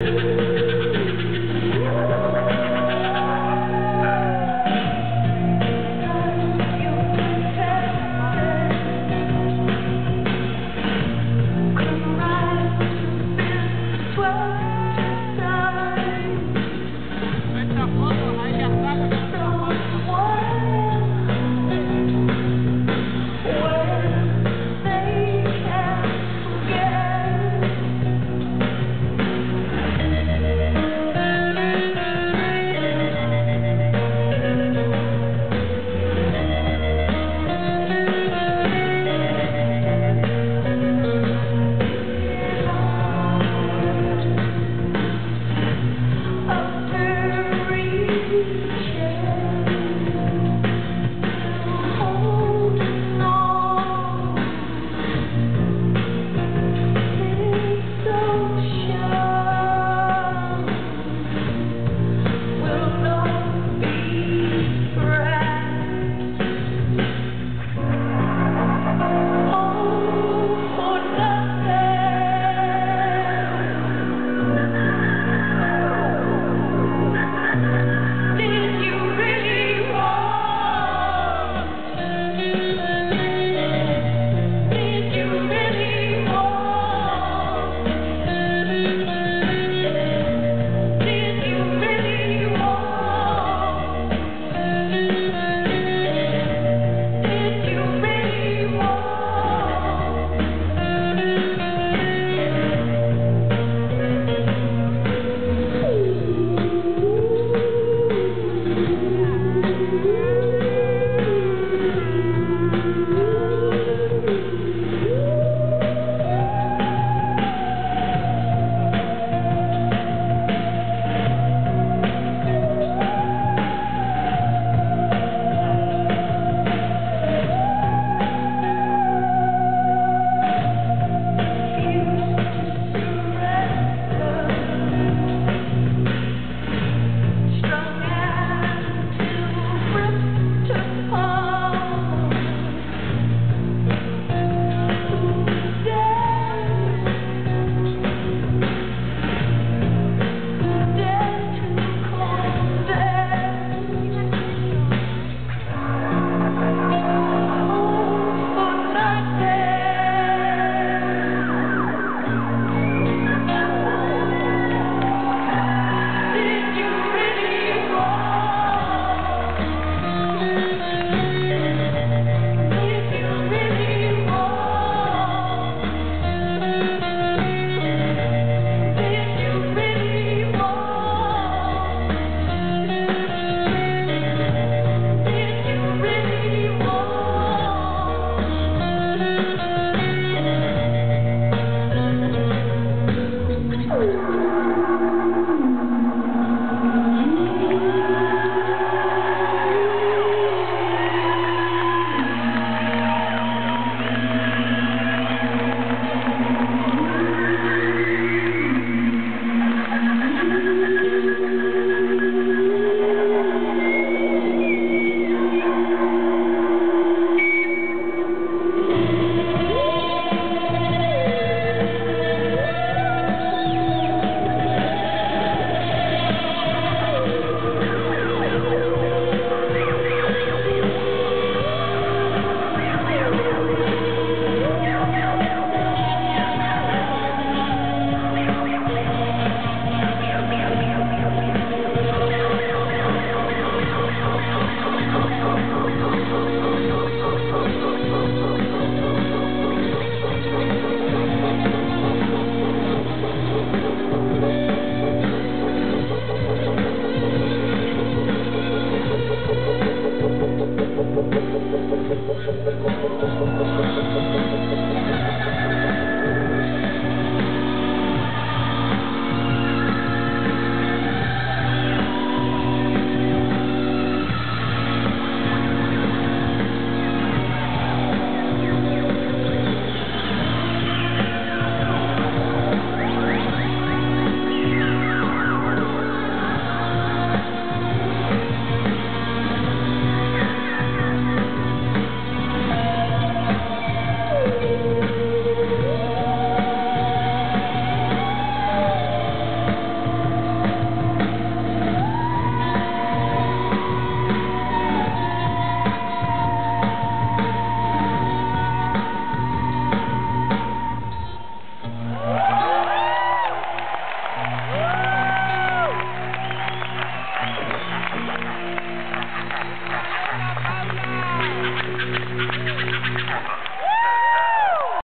you